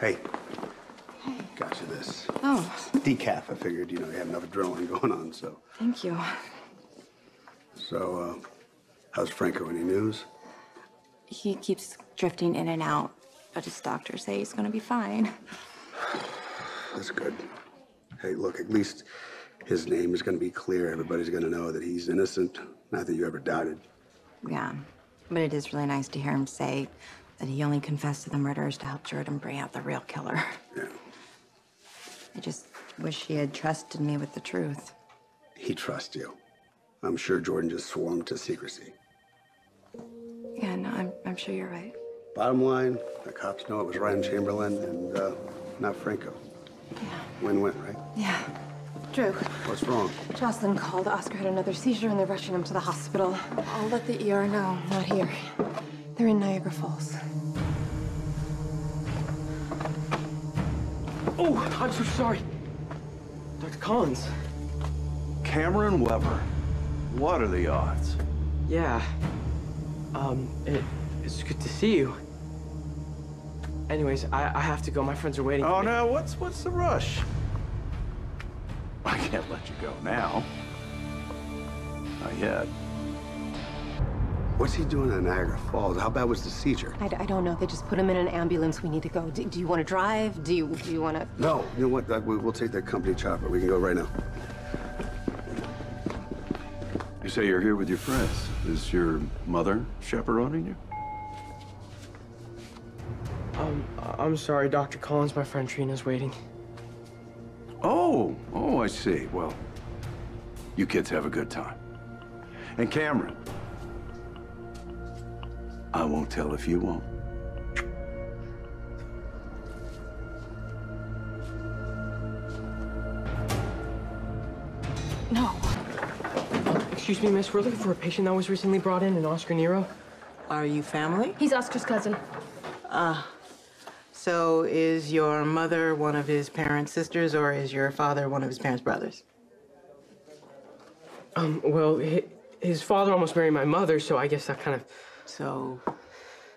Hey. Got you this. Oh, Decaf. I figured, you know, you had enough adrenaline going on, so. thank you. So, uh, how's Franco? Any news? He keeps drifting in and out, but his doctors say he's gonna be fine. That's good. Hey, look, at least his name is going to be clear. Everybody's going to know that he's innocent. Not that you ever doubted. Yeah, but it is really nice to hear him say that he only confessed to the murders to help Jordan bring out the real killer. Yeah. I just wish he had trusted me with the truth. He trusts you. I'm sure Jordan just swore him to secrecy. Yeah, no, I'm, I'm sure you're right. Bottom line, the cops know it was Ryan Chamberlain and uh, not Franco. Yeah. Win-win, right? Yeah. Drew, What's wrong? Jocelyn called. Oscar had another seizure and they're rushing him to the hospital. I'll let the ER know. Not here. They're in Niagara Falls. Oh, I'm so sorry. Dr. Collins. Cameron Weber. What are the odds? Yeah. Um, it, it's good to see you. Anyways, I, I have to go. My friends are waiting. Oh for me. no, what's what's the rush? I can't let you go now. Not yet. What's he doing in Niagara Falls? How bad was the seizure? I, I don't know. They just put him in an ambulance. We need to go. Do, do you want to drive? Do you do you want to? No, you know what? Uh, we- We'll take that company chopper. We can go right now. You say you're here with your friends. Is your mother chaperoning you? Um, I'm sorry, Dr. Collins. My friend Trina's waiting. Oh, oh, I see. Well, you kids have a good time. And Cameron, I won't tell if you won't. No. Excuse me, miss. We're looking for a patient that was recently brought in, an Oscar Nero. Are you family? He's Oscar's cousin. Ah. So is your mother one of his parents' sisters, or is your father one of his parents' brothers? Um, well, his father almost married my mother, so I guess that kind of. So,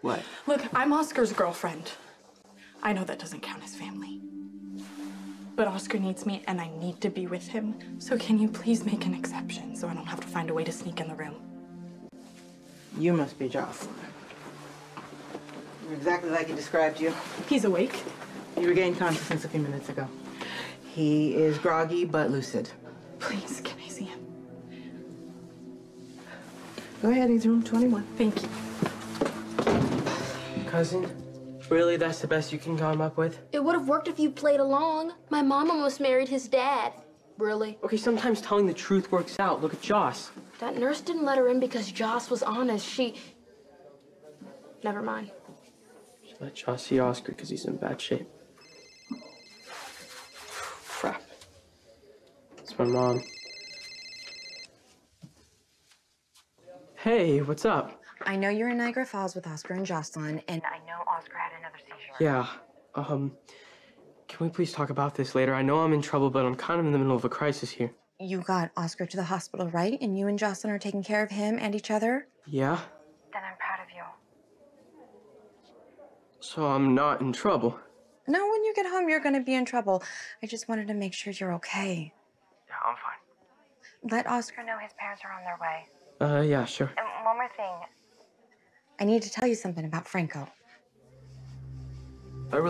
what? Look, I'm Oscar's girlfriend. I know that doesn't count as family. But Oscar needs me and I need to be with him. So can you please make an exception so I don't have to find a way to sneak in the room? You must be Jocelyn. You're exactly like he described you. He's awake. He regained consciousness a few minutes ago. He is groggy but lucid. Please, can I see him? Go ahead, he's room 21. Thank you. Cousin? Really? That's the best you can come up with? It would have worked if you played along. My mom almost married his dad. Really? Okay, sometimes telling the truth works out. Look at Joss. That nurse didn't let her in because Joss was honest. She. Never mind. Just let Joss see Oscar because he's in bad shape. Crap. It's my mom. Hey, what's up? I know you're in Niagara Falls with Oscar and Jocelyn, and I know Oscar had another seizure. Yeah. Um, can we please talk about this later? I know I'm in trouble, but I'm kind of in the middle of a crisis here. You got Oscar to the hospital, right? And you and Jocelyn are taking care of him and each other? Yeah? Then I'm proud of you. So I'm not in trouble. No, when you get home, you're gonna be in trouble. I just wanted to make sure you're okay. Yeah, I'm fine. Let Oscar know his parents are on their way. Uh, yeah, sure. And one more thing. I need to tell you something about Franco.